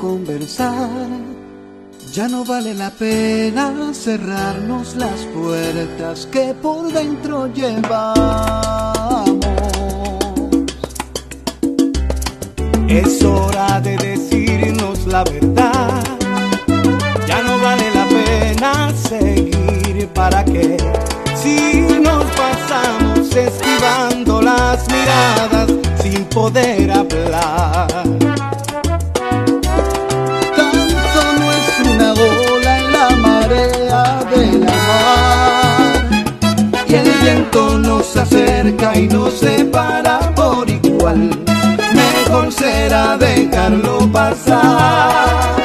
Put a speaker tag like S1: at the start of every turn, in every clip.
S1: conversar. Ya no vale la pena cerrarnos las puertas que por dentro llevamos.
S2: Es hora de decirnos la verdad. Ya no vale la pena seguir para qué. Si nos pasamos esquivando las miradas sin poder hablar. Nos acerca y nos separa por igual. Mejor será dejarlo pasar.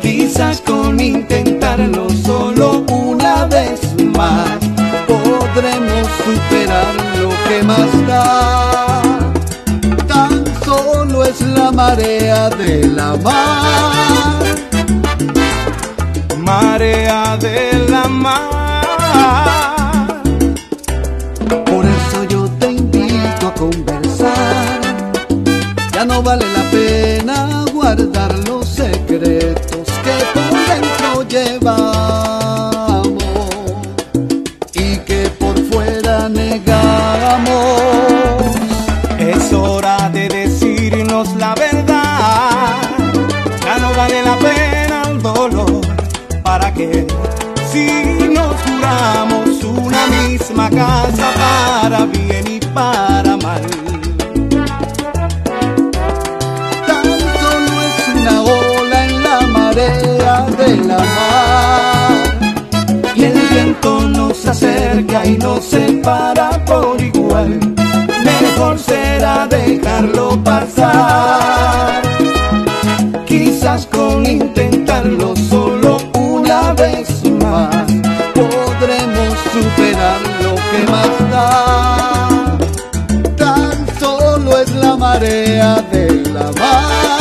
S2: Quizás con intentarlo solo una vez más
S1: podremos superar lo que más da. Tan solo es la marea de la mar.
S2: marea de la mar.
S1: Ya no vale la pena guardar los secretos que por dentro llevamos y que por fuera negamos.
S2: Es hora de decirnos la verdad. Ya no vale la pena el dolor. ¿Para qué? Si nos juramos una misma casa para bien para mal.
S1: Tan solo es una ola en la marea de la mar.
S2: Y el viento nos acerca y nos separa por igual. Mejor será dejarlo pasar. Quizás con intentarlo
S1: de la.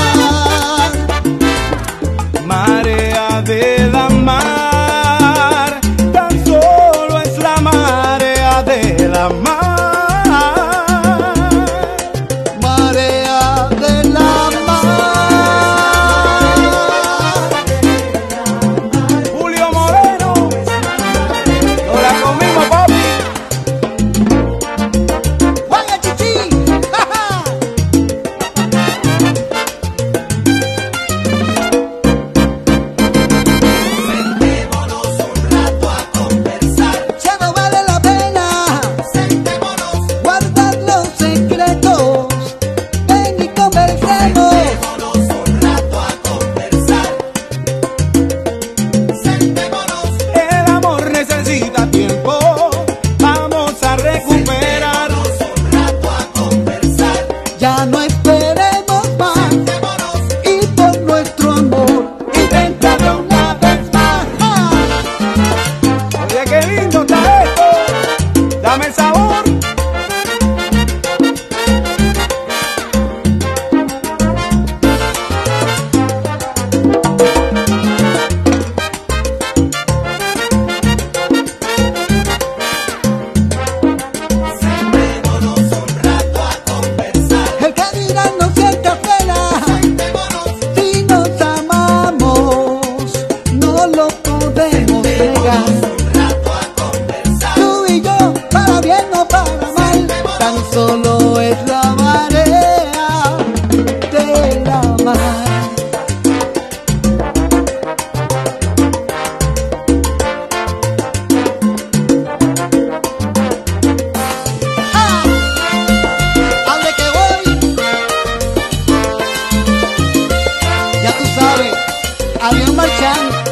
S2: ちゃ。